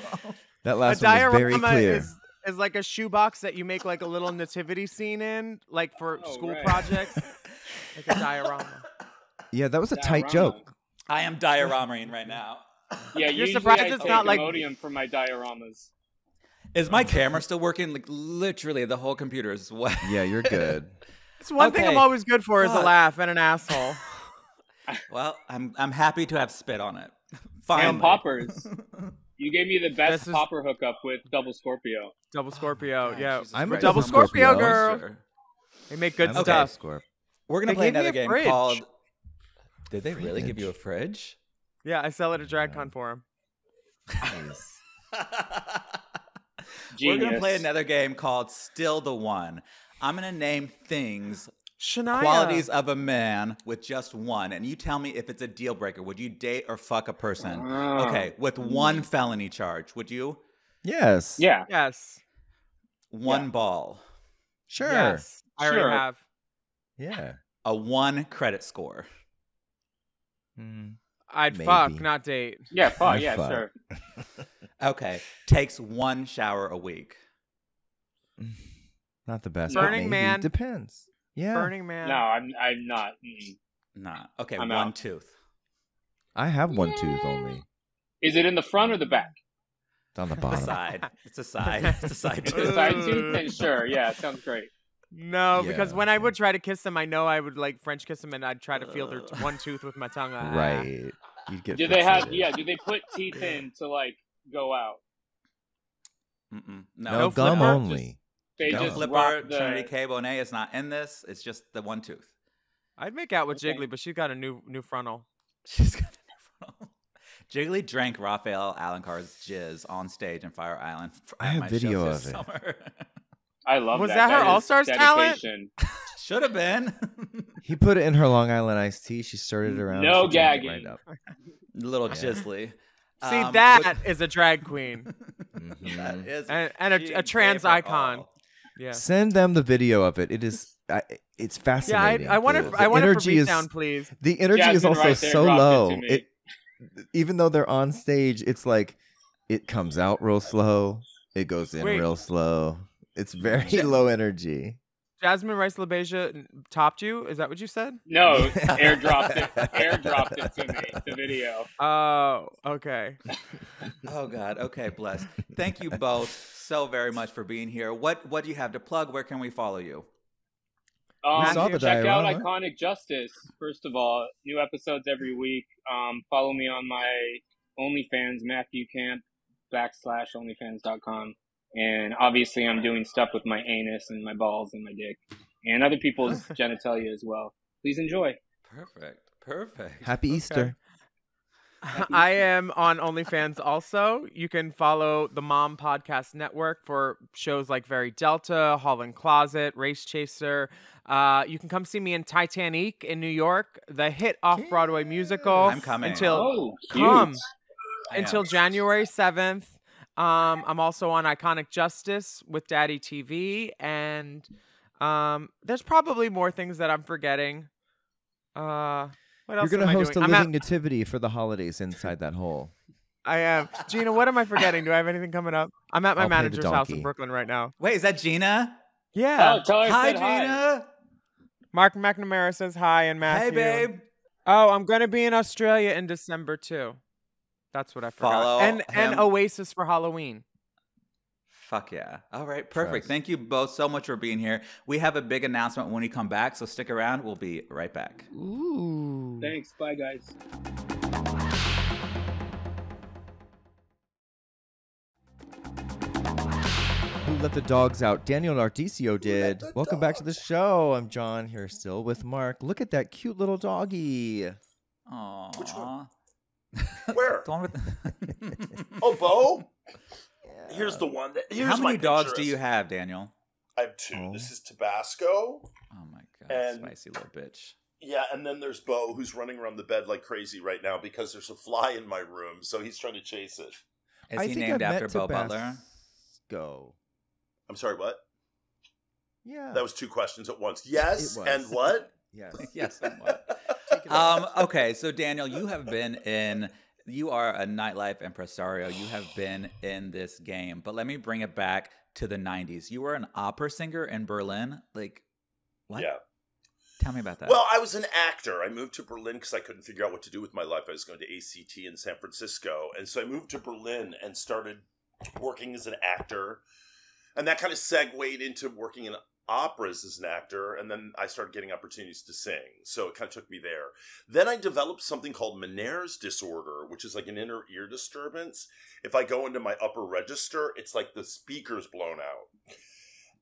That a last one was very clear. is is like a shoebox that you make like a little nativity scene in, like for Oh, school right. projects. like a diorama. Yeah, that was a tight joke. I am dioramaing right now. Yeah, You're surprised I it's take not like- Imodium for my dioramas. Is my camera still working? Like literally, the whole computer is wet. Yeah, you're good. It's one thing I'm always good for is a laugh and an asshole. Well, I'm I'm happy to have spit on it. Finally. And poppers. You gave me the best is- popper hookup with Double Scorpio. Double Scorpio, oh, God, yeah. Jesus I'm a double I'm Scorpio girl. monster. They make good I'm a Okay. stuff. Scorp. We're gonna They play gave me another game fridge. called. Did they really give you a fridge? Yeah, I sell it at oh, DragCon for him. Nice. We're gonna play another game called Still the One. I'm gonna name things, Shania. qualities of a man with just one, and you tell me if it's a deal breaker. Would you date or fuck a person? Ah. Okay, with one felony charge, would you? Yes. Yeah. Yes. One Yeah. ball, Sure. Yes. I already Sure. have. Yeah. a one credit score. Mm. I'd Maybe. fuck, not date. Yeah, fuck. I'd Yeah, fuck. sure. Okay, takes one shower a week. Not the best. Burning maybe. Man. Depends. Yeah. Burning Man. No, I'm I'm not. Mm. Nah. Okay, I'm one out. tooth. I have one tooth only. Is it in the front or the back? It's on the The bottom. side. It's a side. It's a side The tooth. side tooth? Then sure. Yeah, sounds great. No, because when I would try to kiss them, I know I would like French kiss them, and I'd try to feel their t- one tooth with my tongue. Ah. Right. You'd get Do they have? fixated. Yeah. Do they put teeth in to like go out? Mm-mm. No, No, No gum flipper? only. They no just flipper. the. Trinity K. Bonet is not in this. It's just the one tooth. I'd make out with Okay. Jiggly, but she's got a new new frontal. She's got a new frontal. Jiggly drank Rafael Alencar's jizz on stage in Fire Island. f- I at have my video of it. Summer. I love Was that. that her All-Stars talent? Should have been. He put it in her Long Island iced tea. She stirred it around. No she drank it gagging. Right up. Little Yeah. Jizzly. See, Um, that is with- a drag queen that Mhm. is and, and a, a trans icon. Yeah. Send them the video of it. It is. I, it's Yeah, fascinating. I, I want The- it. I want it for energy beatdown, please. the energy is also right there so dropped it low. It, even though they're on stage, it's like it comes out real slow. It goes in Wait. real slow. It's very low energy. Jasmine Rice LaBeija topped you. Is that what you said? No, airdropped it. Airdropped it to me. The video. Oh, okay. Oh God. Okay, bless. Thank you both so very much for being here. What What do you have to plug? Where can we follow you? Um, saw the check out. Iconic Justice. First of all, new episodes every week. Um, follow me on my OnlyFans, Matthew Camp backslash OnlyFans.com. And obviously, I'm doing stuff with my anus and my balls and my dick and other people's genitalia as well. Please enjoy. Perfect. Perfect. Happy Easter. I am on OnlyFans also. You can follow the Mom Podcast Network for shows like Very Delta, Holland Closet, Race Chaser. Uh, you can come see me in Titanique in New York, the hit off Broadway musical. I'm coming. Until Oh, come until January 7th. Um, I'm also on Iconic Justice with Daddy TV, and um, there's probably more things that I'm forgetting. Uh, what You're else gonna am I host doing? a I'm at- living nativity for the holidays inside that hole. I am. Gina, what am I forgetting? Do I have anything coming up? I'm at my I'll play the manager's house in donkey. Brooklyn right now. Wait, is that Gina? Yeah. Oh, tell her I Hi, said hi. Gina. Marc MacNamara says hi and Matthew. Hey, babe. Oh, I'm going to be in Australia in December too. That's what I forgot. Follow and and. Oasis for Halloween. Fuck yeah. All right, perfect. Trust. Thank you both so much for being here. We have a big announcement when we come back, so stick around. We'll be right back. Ooh. Thanks. Bye, guys. Who let the dogs out? Daniel Nardicio did. the Welcome back to the show. I'm John here still with Marc. Look at that cute little doggy. Aww. Which one? Where? The one with Oh, Bo. Here's the one. That, here's How my many dogs do you have, Daniel? I have two. Oh. This is Tabasco. Oh my god, And- spicy little bitch. Yeah, and then there's Bo, who's running around the bed like crazy right now because there's a fly in my room, so he's trying to chase it. Is I he named I've after met Bo Butler? Go. I'm sorry, what? Yeah. That was two questions at once. Yes, and what? yes. yes. and what? um, okay, so Daniel, you have been in. You are a nightlife impresario. You have been in this game, but let me bring it back to the '90s. You were an opera singer in Berlin. Like, what? Yeah. Tell me about that. Well, I was an actor. I moved to Berlin because I couldn't figure out what to do with my life. I was going to ACT in San Francisco. And so I moved to Berlin and started working as an actor. And that kind of segued into working in operas as an actor. And then I started getting opportunities to sing. So it kind of took me there. Then I developed something called Meniere's disorder, which is like an inner ear disturbance. If I go into my upper register, it's like the speaker's blown out.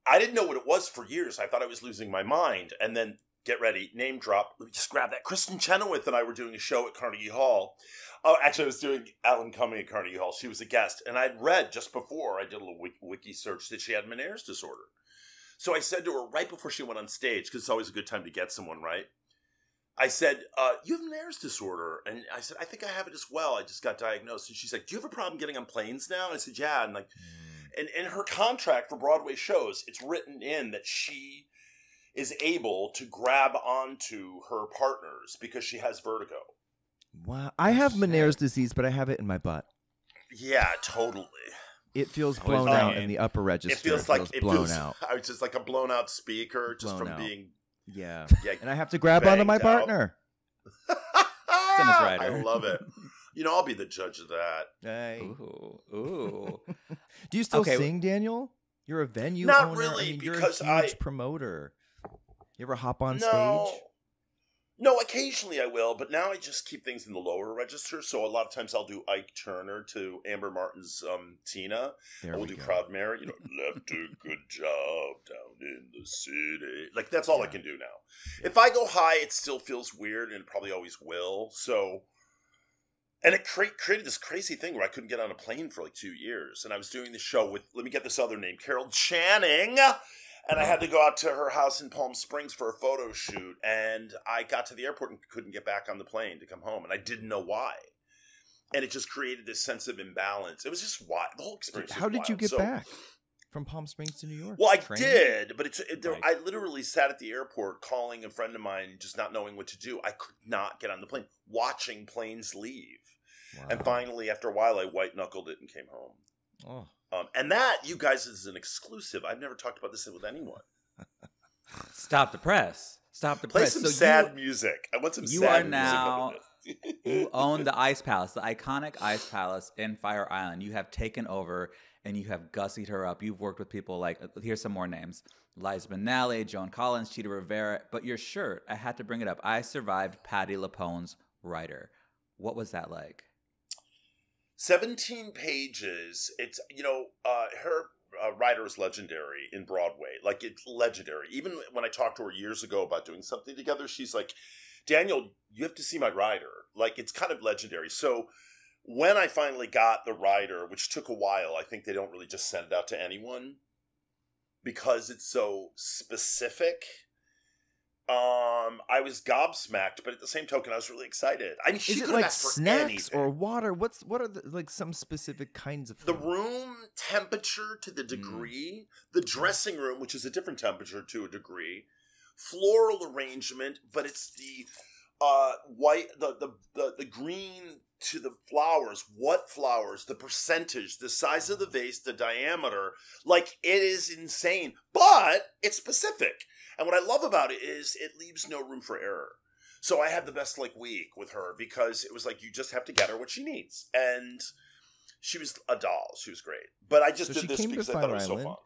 I didn't know what it was for years. I thought I was losing my mind. And then get ready, name drop. Let me just grab that. Kristin Chenoweth and I were doing a show at Carnegie Hall. Oh, actually, I was doing Alan Cumming at Carnegie Hall. She was a guest, and I'd read just before I did a little wiki search that she had Meniere's disorder. So I said to her right before she went on stage, because it's always a good time to get someone right. I said, uh, "You have Meniere's disorder," and I said, "I think I have it as well. I just got diagnosed." And she's like, "Do you have a problem getting on planes now?" And I said, "Yeah." And like, mm. and in her contract for Broadway shows, it's written in that she is able to grab onto her partners because she has vertigo. Wow. I have Meniere's disease, but I have it in my butt. Yeah, totally. It feels blown out in the upper register. It feels like it blown feels, out. I was just like a blown out speaker, just from out. being. Yeah. yeah. And I have to grab onto my partner. I love it. You know, I'll be the judge of that. Hey. Ooh. Ooh. Do you still okay. sing, Daniel? You're a venue Not owner. really, I mean, because you're a huge I, promoter. You ever hop on no. stage? No, occasionally I will, but now I just keep things in the lower register. So a lot of times I'll do Ike Turner to Amber Martin's um, Tina. There I will we do go. Proud Mary. You know, left a good job down in the city. Like that's all I can do now. If I go high, it still feels weird, and it probably always will. So, and it cre- created this crazy thing where I couldn't get on a plane for like two years, and I was doing the show with let me get this other name, Carol Channing. And I had to go out to her house in Palm Springs for a photo shoot. And I got to the airport and couldn't get back on the plane to come home. And I didn't know why. And it just created this sense of imbalance. It was just wild. The whole experience. was How did you get So- back from Palm Springs to New York? Well, I Train? did, but it's it, there, Right. I literally sat at the airport calling a friend of mine, just not knowing what to do. I could not get on the plane, watching planes leave. And finally, after a while, I white knuckled it and came home. Oh. Um, and that, you guys, is an exclusive. I've never talked about this with anyone. Stop the press. Stop the Play press. some So sad you, music. I want some you sad are music now- you own the Ice Palace, the iconic Ice Palace in Fire Island. You have taken over and you have gussied her up. You've worked with people like here's some more names: Liza Minnelli, Joan Collins, Chita Rivera. But your shirt, I had to bring it up. I survived Patti LuPone's rider. What was that like? 17 pages. It's, you know, uh, her uh, rider is legendary in Broadway. Like, it's legendary. Even when I talked to her years ago about doing something together, she's like, Daniel, you have to see my rider. Like, it's kind of legendary. So, when I finally got the rider, which took a while, I think they don't really just send it out to anyone because it's so specific. Um, I was gobsmacked, but at the same token, I was really excited. I mean, she Is it like snacks anything. or water? What's what are the, like some specific kinds of the room temperature to the degree, the dressing room, which is a different temperature to a degree, floral arrangement, but it's the uh, white, the, the the the green to the flowers. What flowers? The percentage, the size of the vase, the diameter. Like it is insane, but it's specific. And what I love about it is it leaves no room for error. So I had the best like week with her because it was like you just have to get her what she needs, and she was a doll. She was great. But I just So did she this came to because I thought it was so Island. fun.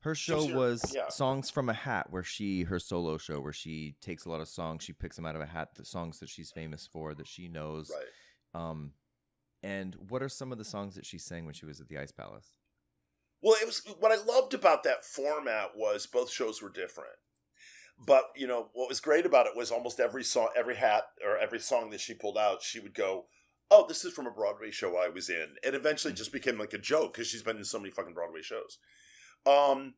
Her show was yeah. songs from a hat, where she her solo show where she takes a lot of songs, she picks them out of a hat, the songs that she's famous for that she knows. Right. Um, and what are some of the songs that she sang when she was at the Ice Palace? Well, it was what I loved about that format was both shows were different. But you know what was great about it was almost every song, every hat or every song that she pulled out, she would go, "Oh, this is from a Broadway show I was in." It eventually just became like a joke because she's been in so many fucking Broadway shows. Um,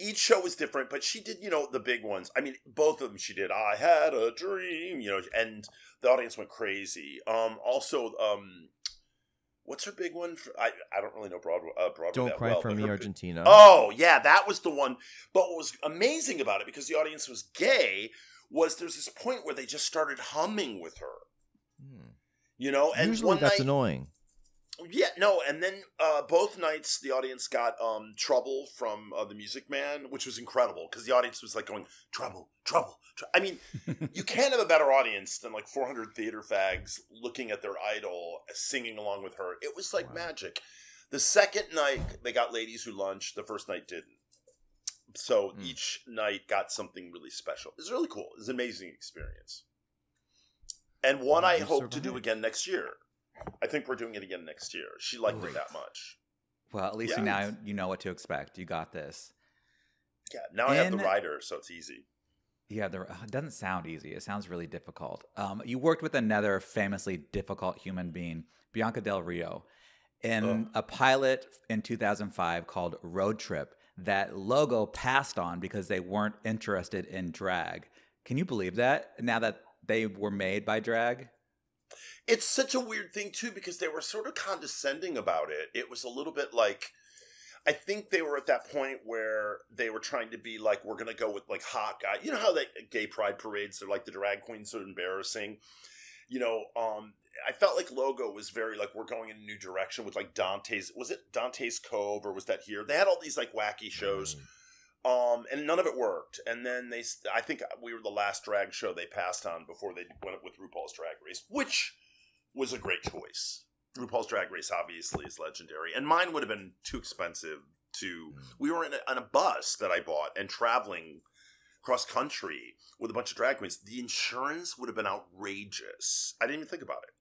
each show was different, but she did, you know, the big ones. I mean, both of them she did. I had a dream, you know, and the audience went crazy. Um, also, um, what's her big one? For, I I don't really know Broadway. Uh, Broadway Don't that cry well, for me, Argentina. Oh, yeah, that was the one. But what was amazing about it, because the audience was gay, was there's this point where they just started humming with her. Hmm. You know, and usually that's night, annoying. Yeah, no, and then uh, both nights the audience got um, trouble from uh, the Music Man, which was incredible because the audience was like going trouble, trouble. Tr-. I mean, you can't have a better audience than like 400 theater fags looking at their idol singing along with her. It was like wow. magic. The second night they got ladies who lunch. The first night didn't. So mm. each night got something really special. It's really cool. It's an amazing experience. And one I hope to do again next year. I think we're doing it again next year. She liked Great. it that much. Well, at least yeah. now you know what to expect. You got this. Yeah, now I have the rider, so it's easy. Yeah, the, it doesn't sound easy. It sounds really difficult. Um, you worked with another famously difficult human being, Bianca Del Rio, in a pilot in 2005 called Road Trip that Logo passed on because they weren't interested in drag. Can you believe that? Now that they were made by drag? It's such a weird thing too because they were sort of condescending about it. It was a little bit like I think they were at that point where they were trying to be like, we're going to go with like hot guy. You know how they gay pride parades, they're like the drag queens are embarrassing. You know, um, I felt like Logo was very like, we're going in a new direction with like Dante's, was it Dante's Cove or was that here? They had all these like wacky shows. Mm. Um, and none of it worked. And then they, I think we were the last drag show they passed on before they went with RuPaul's Drag Race, which was a great choice. RuPaul's Drag Race obviously is legendary, and mine would have been too expensive to. Hmm. We were in a, on a bus that I bought and traveling cross country with a bunch of drag queens. The insurance would have been outrageous. I didn't even think about it.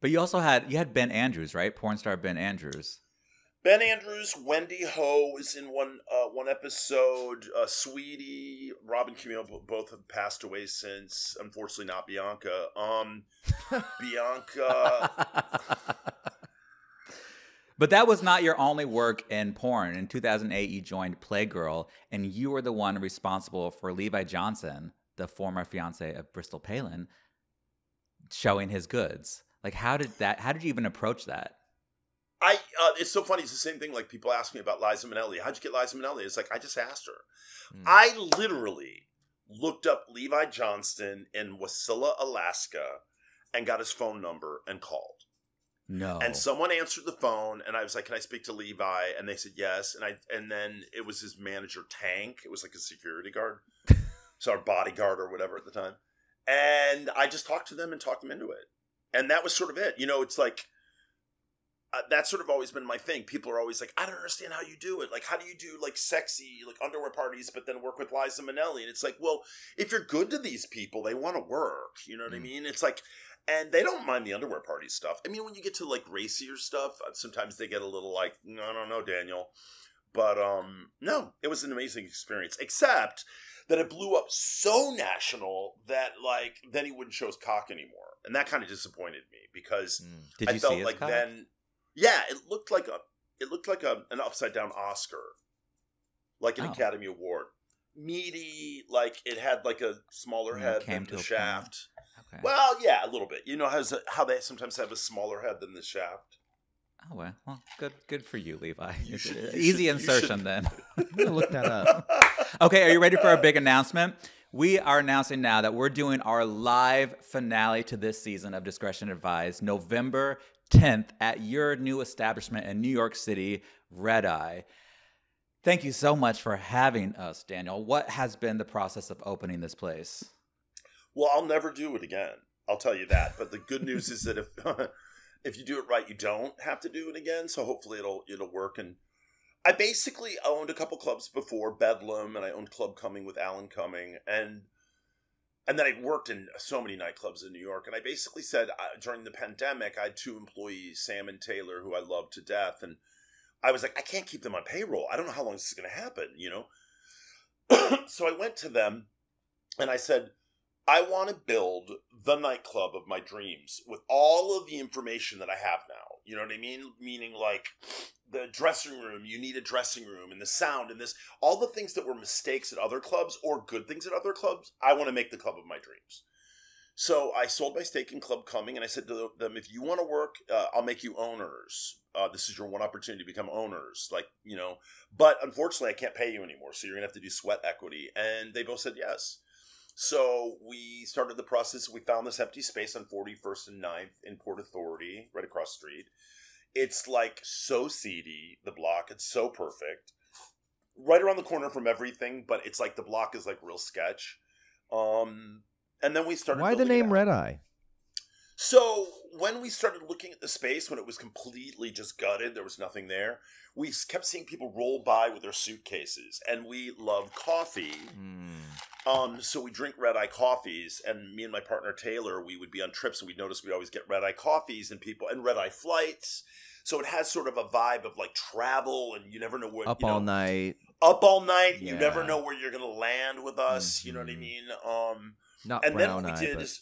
But you also had you had Ben Andrews, right? Porn star Ben Andrews. Ben Andrews, Wendy Ho is in one uh, one episode. Uh, Sweetie, Robin Camille both have passed away since. Unfortunately, not Bianca. Um, Bianca. But that was not your only work in porn. In 2008, you joined Playgirl, and you were the one responsible for Levi Johnston, the former fiance of Bristol Palin, showing his goods. Like, how did that? How did you even approach that? I uh, it's so funny. It's the same thing. Like people ask me about Liza Minnelli. How'd you get Liza Minnelli? It's like I just asked her. Mm. I literally looked up Levi Johnston in Wasilla, Alaska, and got his phone number and called. No. And someone answered the phone, and I was like, "Can I speak to Levi?" And they said yes. And I and then it was his manager Tank. It was like a security guard, so our bodyguard or whatever at the time. And I just talked to them and talked them into it. And that was sort of it. You know, it's like uh, that's sort of always been my thing. People are always like, I don't understand how you do it. Like, how do you do like sexy, like underwear parties, but then work with Liza Minnelli? And it's like, well, if you're good to these people, they want to work. You know what mm. I mean? It's like, and they don't mind the underwear party stuff. I mean, when you get to like racier stuff, uh, sometimes they get a little like, no, I don't know, Daniel. But um, no, it was an amazing experience. Except that it blew up so national that like then he wouldn't show his cock anymore, and that kind of disappointed me because mm. I felt like cock? then yeah, it looked like a it looked like a, an upside down Oscar, like an oh. Academy Award. Meaty, like it had like a smaller head than the shaft. Okay. Well, yeah, a little bit. You know how how they sometimes have a smaller head than the shaft. Oh well, well good good for you, Levi. You should, Easy should, insertion then. look that up. okay, are you ready for our big announcement? We are announcing now that we're doing our live finale to this season of Discretion Advised, November 10th at your new establishment in New York City, Red Eye. Thank you so much for having us, Daniel. What has been the process of opening this place? Well, I'll never do it again. I'll tell you that. But the good news is that if if you do it right, you don't have to do it again. So hopefully it'll it'll work. And I basically owned a couple clubs before Bedlam, and I owned Club Cumming with Alan Cumming, and and then I worked in so many nightclubs in New York, and I basically said uh, during the pandemic, I had two employees, Sam and Taylor, who I love to death, and I was like, I can't keep them on payroll. I don't know how long this is going to happen, you know. so I went to them, and I said, I want to build the nightclub of my dreams with all of the information that I have now. You know what I mean? Meaning like the dressing room, you need a dressing room and the sound and this, all the things that were mistakes at other clubs or good things at other clubs, I want to make the club of my dreams. So I sold my stake in Club Cumming, and I said to them, if you want to work, uh, I'll make you owners. Uh, this is your one opportunity to become owners. Like, you know, but unfortunately I can't pay you anymore. So you're going to have to do sweat equity. And they both said yes. So we started the process. We found this empty space on 41st and 9th in Port Authority, right across street. It's like so seedy, the block. It's so perfect. Right around the corner from everything, but it's like the block is like real sketch. Um, and then we started. Why the name Red Eye? So when we started looking at the space, when it was completely just gutted, there was nothing there. We kept seeing people roll by with their suitcases, and we love coffee. Mm. Um, so we drink red eye coffees, and me and my partner Taylor, we would be on trips, and we'd notice we always get red eye coffees and people and red eye flights. So it has sort of a vibe of like travel, and you never know where up you know, all night, up all night. Yeah. You never know where you're gonna land with us. Mm-hmm. You know what I mm-hmm. mean? Um, not and brown then we eye, did but... is,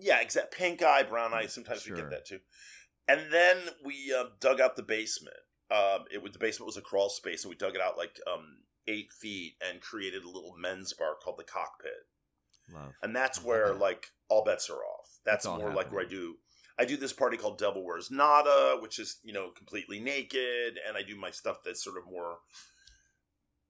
yeah, exact pink eye, brown eye. Sometimes sure. we get that too. And then we uh, dug out the basement. Um, it was the basement was a crawl space, and we dug it out like um, eight feet and created a little men's bar called the Cockpit. Love. And that's where like all bets are off. That's more happening. like where I do. I do this party called Devil Wears Nada, which is you know completely naked, and I do my stuff that's sort of more,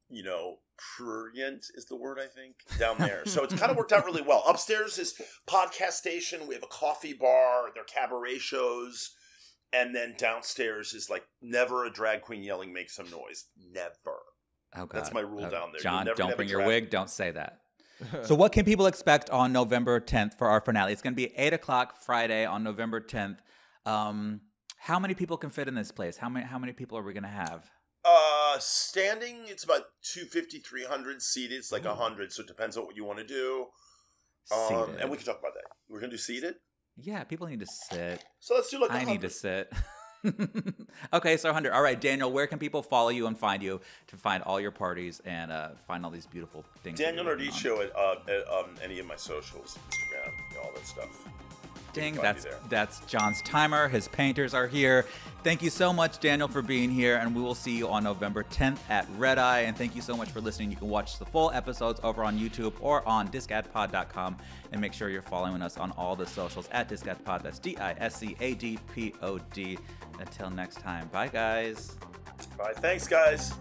you know, prurient is the word I think down there. so it's kind of worked out really well. Upstairs is podcast station. We have a coffee bar. There are cabaret shows. And then downstairs is like never a drag queen yelling make some noise. Never. Oh, God. That's my rule oh, down there. John, don't bring your wig. Don't say that. so, what can people expect on November 10th for our finale? It's going to be 8 o'clock Friday on November 10th. Um, how many people can fit in this place? How many, how many people are we going to have? Uh, standing, it's about 250, 300. Seated, it's like Ooh. 100. So, it depends on what you want to do. Um, and we can talk about that. We're going to do seated? Yeah, people need to sit. So, let's do like I need to sit. okay, so 100. All right, Daniel, where can people follow you and find you to find all your parties and uh, find all these beautiful things? Daniel Nardicio at, uh, at um, any of my socials, Instagram, all that stuff. Ding, that's that's John's timer. His painters are here. Thank you so much, Daniel, for being here, and we will see you on November 10th at Red Eye. And thank you so much for listening. You can watch the full episodes over on YouTube or on discadpod.com, and make sure you're following us on all the socials at discadpod. That's D-I-S-C-A-D-P-O-D. Until next time, bye guys. Bye. Thanks, guys.